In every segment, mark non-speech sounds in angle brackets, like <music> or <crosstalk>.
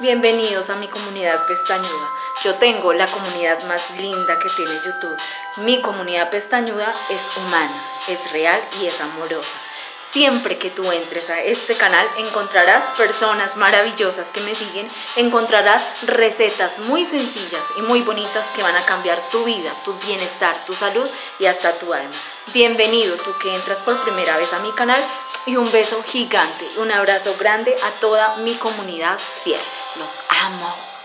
Bienvenidos a mi comunidad pestañuda. Yo tengo la comunidad más linda que tiene YouTube. Mi comunidad pestañuda es humana, es real y es amorosa. Siempre que tú entres a este canal encontrarás personas maravillosas que me siguen, encontrarás recetas muy sencillas y muy bonitas que van a cambiar tu vida, tu bienestar, tu salud y hasta tu alma. Bienvenido tú que entras por primera vez a mi canal y un beso gigante, un abrazo grande a toda mi comunidad fiel. Los amo.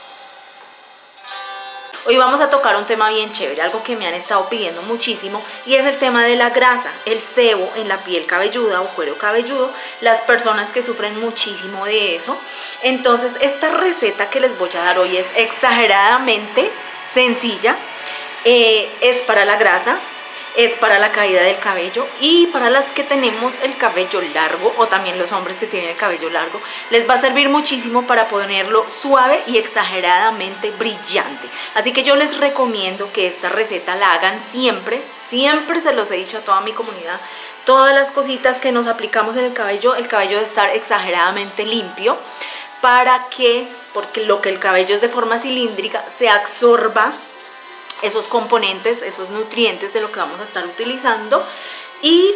Hoy vamos a tocar un tema bien chévere, algo que me han estado pidiendo muchísimo y es el tema de la grasa, el sebo en la piel cabelluda o cuero cabelludo, las personas que sufren muchísimo de eso. Entonces esta receta que les voy a dar hoy es exageradamente sencilla, eh, es para la grasa, es para la caída del cabello y para las que tenemos el cabello largo o también los hombres que tienen el cabello largo les va a servir muchísimo para ponerlo suave y exageradamente brillante. Así que yo les recomiendo que esta receta la hagan siempre siempre se los he dicho a toda mi comunidad todas las cositas que nos aplicamos en el cabello el cabello debe estar exageradamente limpio para que porque lo que el cabello es de forma cilíndrica se absorba esos componentes, esos nutrientes de lo que vamos a estar utilizando y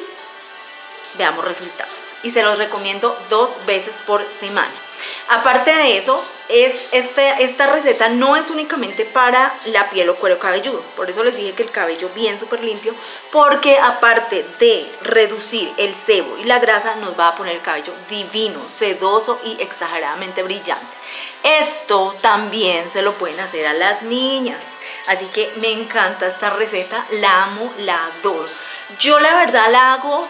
veamos resultados. Y se los recomiendo dos veces por semana. Aparte de eso, es este, esta receta no es únicamente para la piel o cuero cabelludo. Por eso les dije que el cabello bien súper limpio, porque aparte de reducir el sebo y la grasa, nos va a poner el cabello divino, sedoso y exageradamente brillante. Esto también se lo pueden hacer a las niñas. Así que me encanta esta receta, la amo, la adoro. Yo la verdad la hago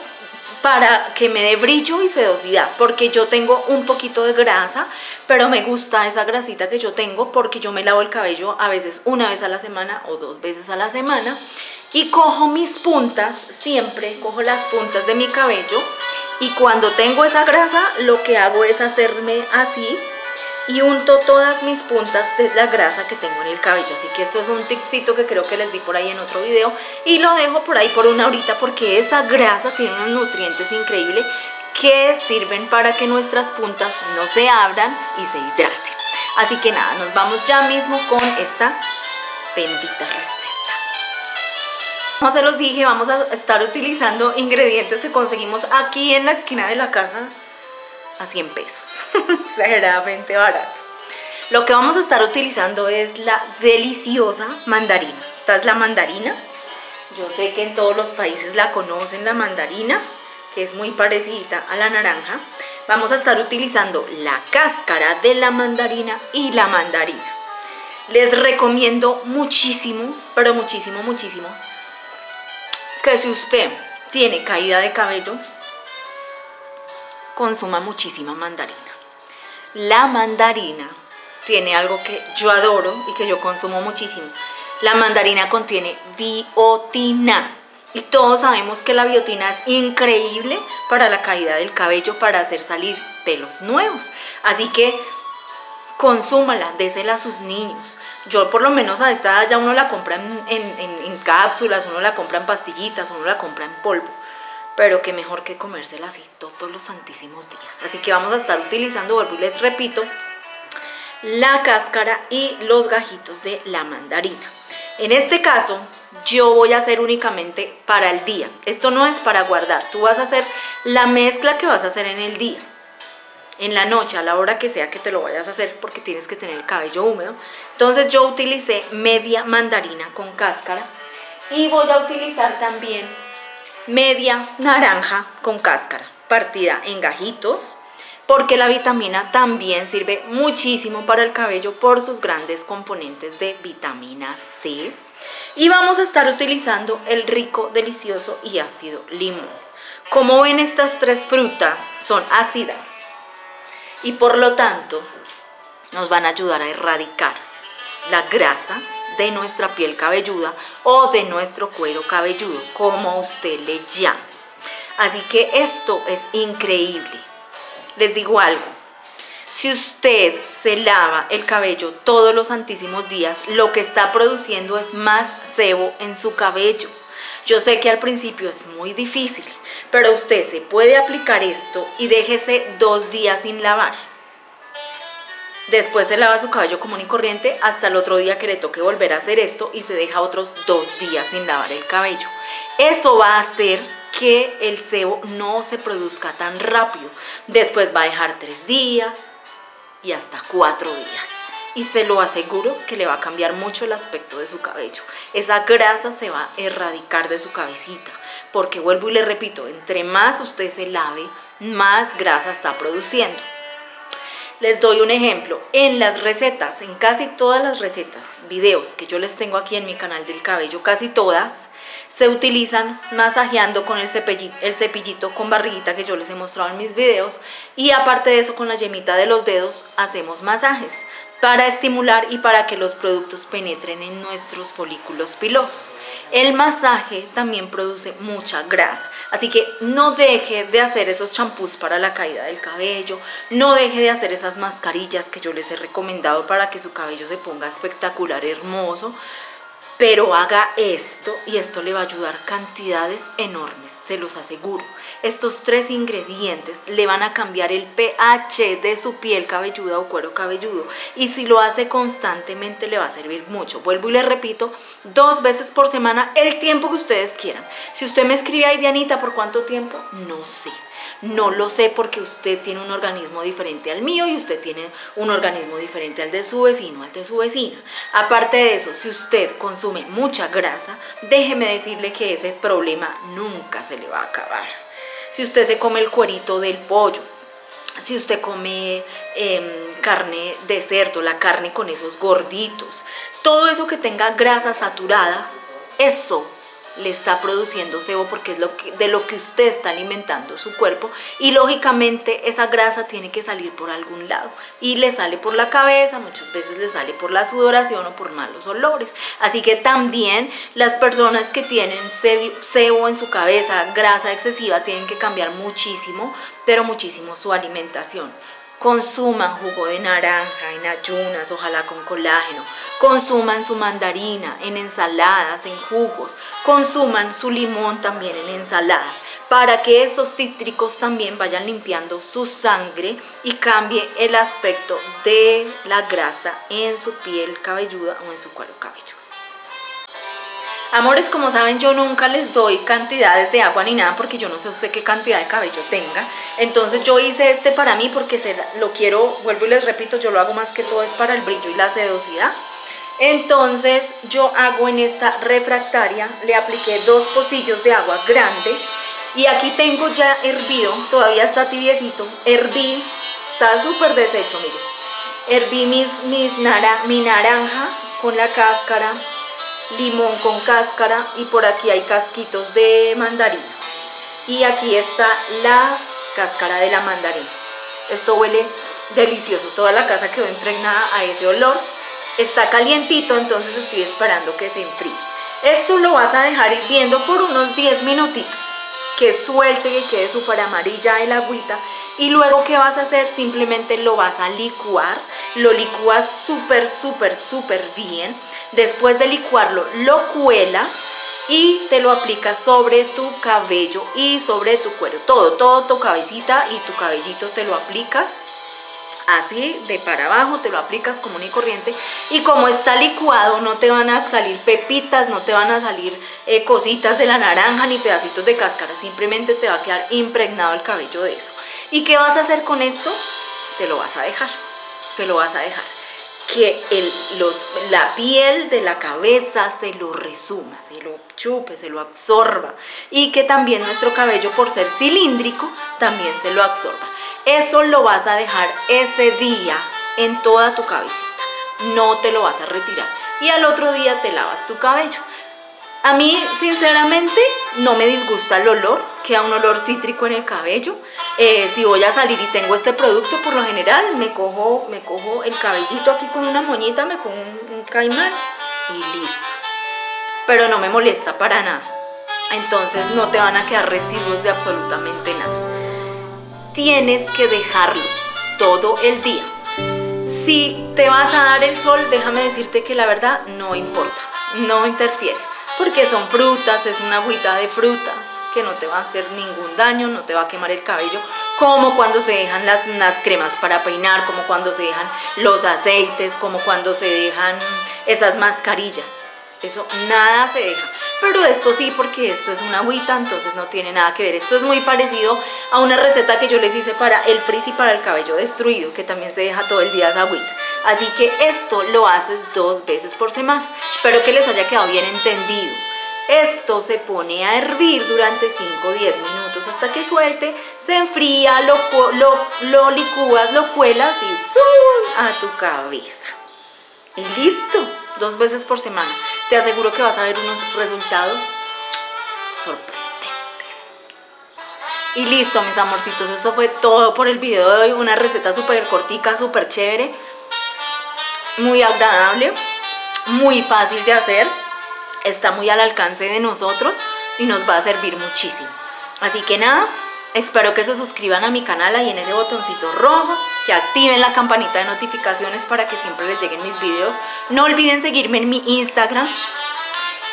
para que me dé brillo y sedosidad, porque yo tengo un poquito de grasa, pero me gusta esa grasita que yo tengo porque yo me lavo el cabello a veces una vez a la semana o dos veces a la semana y cojo mis puntas, siempre cojo las puntas de mi cabello y cuando tengo esa grasa lo que hago es hacerme así y unto todas mis puntas de la grasa que tengo en el cabello. Así que eso es un tipcito que creo que les di por ahí en otro video y lo dejo por ahí por una horita porque esa grasa tiene unos nutrientes increíbles que sirven para que nuestras puntas no se abran y se hidraten. Así que nada, nos vamos ya mismo con esta bendita receta. Como se los dije, vamos a estar utilizando ingredientes que conseguimos aquí en la esquina de la casa a 100 pesos, <laughs> exageradamente barato. Lo que vamos a estar utilizando es la deliciosa mandarina. Esta es la mandarina. Yo sé que en todos los países la conocen, la mandarina, que es muy parecida a la naranja. Vamos a estar utilizando la cáscara de la mandarina y la mandarina. Les recomiendo muchísimo, pero muchísimo, muchísimo, que si usted tiene caída de cabello, consuma muchísima mandarina. La mandarina tiene algo que yo adoro y que yo consumo muchísimo. La mandarina contiene biotina. Y todos sabemos que la biotina es increíble para la caída del cabello, para hacer salir pelos nuevos. Así que consúmala, désela a sus niños. Yo por lo menos a esta edad ya uno la compra en cápsulas, uno la compra en pastillitas, uno la compra en polvo pero que mejor que comérsela así todos los santísimos días. Así que vamos a estar utilizando, vuelvo y les repito, la cáscara y los gajitos de la mandarina. En este caso, yo voy a hacer únicamente para el día. Esto no es para guardar, tú vas a hacer la mezcla que vas a hacer en el día. En la noche, a la hora que sea que te lo vayas a hacer, porque tienes que tener el cabello húmedo. Entonces yo utilicé media mandarina con cáscara y voy a utilizar también media naranja con cáscara, partida en gajitos, porque la vitamina también sirve muchísimo para el cabello por sus grandes componentes de vitamina C. Y vamos a estar utilizando el rico, delicioso y ácido limón. Como ven, estas tres frutas son ácidas y por lo tanto nos van a ayudar a erradicar la grasa de nuestra piel cabelluda o de nuestro cuero cabelludo, como usted le llame. Así que esto es increíble. Les digo algo, si usted se lava el cabello todos los santísimos días, lo que está produciendo es más sebo en su cabello. Yo sé que al principio es muy difícil, pero usted se puede aplicar esto y déjese dos días sin lavar. Después se lava su cabello común y corriente hasta el otro día que le toque volver a hacer esto y se deja otros dos días sin lavar el cabello. Eso va a hacer que el sebo no se produzca tan rápido. Después va a dejar tres días y hasta cuatro días. Y se lo aseguro que le va a cambiar mucho el aspecto de su cabello. Esa grasa se va a erradicar de su cabecita. Porque vuelvo y le repito, entre más usted se lave, más grasa está produciendo. Les doy un ejemplo. En las recetas, en casi todas las recetas, videos que yo les tengo aquí en mi canal del cabello, casi todas, se utilizan masajeando con el cepillito, el cepillito con barriguita que yo les he mostrado en mis videos y aparte de eso con la yemita de los dedos hacemos masajes para estimular y para que los productos penetren en nuestros folículos pilosos. El masaje también produce mucha grasa, así que no deje de hacer esos champús para la caída del cabello, no deje de hacer esas mascarillas que yo les he recomendado para que su cabello se ponga espectacular, hermoso, pero haga esto y esto le va a ayudar cantidades enormes, se los aseguro. Estos tres ingredientes le van a cambiar el pH de su piel cabelluda o cuero cabelludo y si lo hace constantemente le va a servir mucho. Vuelvo y le repito, dos veces por semana, el tiempo que ustedes quieran. Si usted me escribe ahí, Dianita, ¿por cuánto tiempo? No sé. No lo sé porque usted tiene un organismo diferente al mío y usted tiene un organismo diferente al de su vecino, al de su vecina. Aparte de eso, si usted consume mucha grasa, déjeme decirle que ese problema nunca se le va a acabar. Si usted se come el cuerito del pollo, si usted come em, carne de cerdo, la carne con esos gorditos, todo eso que tenga grasa saturada, eso le está produciendo sebo porque es lo de lo que usted está alimentando su cuerpo y lógicamente esa grasa tiene que salir por algún lado y le sale por la cabeza, muchas veces le sale por la sudoración o por malos olores. Así que también las personas que tienen sebo en su cabeza, grasa excesiva, tienen que cambiar muchísimo, pero muchísimo su alimentación. Consuman jugo de naranja en ayunas, ojalá con colágeno. Consuman su mandarina en ensaladas, en jugos. Consuman su limón también en ensaladas para que esos cítricos también vayan limpiando su sangre y cambie el aspecto de la grasa en su piel cabelluda o en su cuero cabelludo. Amores, como saben, yo nunca les doy cantidades de agua ni nada porque yo no sé usted qué cantidad de cabello tenga. Entonces yo hice este para mí porque se lo quiero, vuelvo y les repito, yo lo hago más que todo es para el brillo y la sedosidad. Entonces yo hago en esta refractaria, le apliqué dos pocillos de agua grande y aquí tengo ya hervido, todavía está tibiecito, herví, está súper deshecho, mire. Herví mis, mis mi naranja con la cáscara, limón con cáscara y por aquí hay casquitos de mandarina. Y aquí está la cáscara de la mandarina. Esto huele delicioso, toda la casa quedó impregnada a ese olor. Está calientito, entonces estoy esperando que se enfríe. Esto lo vas a dejar hirviendo por unos 10 minutitos que suelte, que quede súper amarilla el agüita y luego ¿qué vas a hacer? Simplemente lo vas a licuar, lo licúas súper, súper, súper bien. Después de licuarlo, lo cuelas y te lo aplicas sobre tu cabello y sobre tu cuero. Todo, todo tu cabecita y tu cabellito te lo aplicas así de para abajo, te lo aplicas común y corriente y como está licuado no te van a salir pepitas, no te van a salir eh, cositas de la naranja ni pedacitos de cáscara, simplemente te va a quedar impregnado el cabello de eso. ¿Y qué vas a hacer con esto? Te lo vas a dejar, te lo vas a dejar. Que el, los, la piel de la cabeza se lo resuma, se lo chupe, se lo absorba y que también nuestro cabello por ser cilíndrico también se lo absorba. Eso lo vas a dejar ese día en toda tu cabecita. No te lo vas a retirar. Y al otro día te lavas tu cabello. A mí, sinceramente, no me disgusta el olor, queda un olor cítrico en el cabello. Eh, si voy a salir y tengo este producto, por lo general me cojo, me cojo el cabellito aquí con una moñita, me pongo un caimán y listo. Pero no me molesta para nada. Entonces no te van a quedar residuos de absolutamente nada tienes que dejarlo todo el día. Si te vas a dar el sol, déjame decirte que la verdad no importa, no interfiere. porque son frutas, es una agüita de frutas que no te va a hacer ningún daño, no te va a quemar el cabello, como cuando se dejan las, las cremas para peinar, como cuando se dejan los aceites, como cuando se dejan esas mascarillas. Eso nada se deja. Pero esto sí, porque esto es una agüita, entonces no tiene nada que ver. Esto es muy parecido a una receta que yo les hice para el frizz y para el cabello destruido, que también se deja todo el día esa agüita. Así que esto lo haces dos veces por semana. Espero que les haya quedado bien entendido. Esto se pone a hervir durante 5 o 10 minutos hasta que suelte, se enfría, lo, lo, lo licúas, lo cuelas y ¡fum! a tu cabeza. Y listo, dos veces por semana. Te aseguro que vas a ver unos resultados sorprendentes. Y listo, mis amorcitos, eso fue todo por el video de hoy. Una receta súper cortica, súper chévere, muy agradable, muy fácil de hacer. Está muy al alcance de nosotros y nos va a servir muchísimo. Así que nada, Espero que se suscriban a mi canal ahí en ese botoncito rojo, que activen la campanita de notificaciones para que siempre les lleguen mis videos. No olviden seguirme en mi Instagram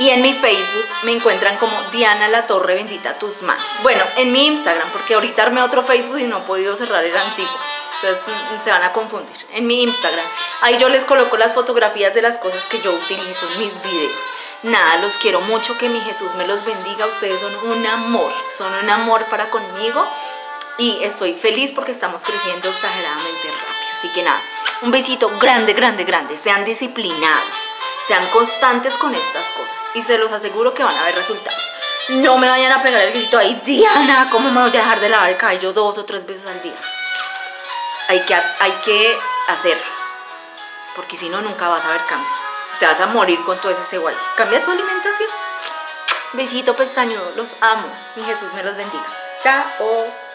y en mi Facebook me encuentran como Diana La Torre Bendita Tus Manos. Bueno, en mi Instagram, porque ahorita armé otro Facebook y no he podido cerrar el antiguo. Entonces mm, se van a confundir. En mi Instagram, ahí yo les coloco las fotografías de las cosas que yo utilizo en mis videos. Nada, los quiero mucho, que mi Jesús me los bendiga. Ustedes son un amor, son un amor para conmigo. Y estoy feliz porque estamos creciendo exageradamente rápido. Así que nada, un besito grande, grande, grande. Sean disciplinados, sean constantes con estas cosas. Y se los aseguro que van a ver resultados. No me vayan a pegar el grito ahí, Diana, ¿cómo me voy a dejar de lavar el cabello dos o tres veces al día? Hay que, hay que hacerlo, porque si no, nunca vas a ver cambios te vas a morir con todo ese cebal. Cambia tu alimentación. Besito pestañudo, los amo. Mi Jesús me los bendiga. Chao.